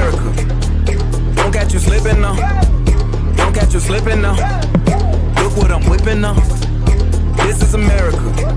Don't catch you slipping now. Don't catch you slipping now. Look what I'm whipping now. This is America.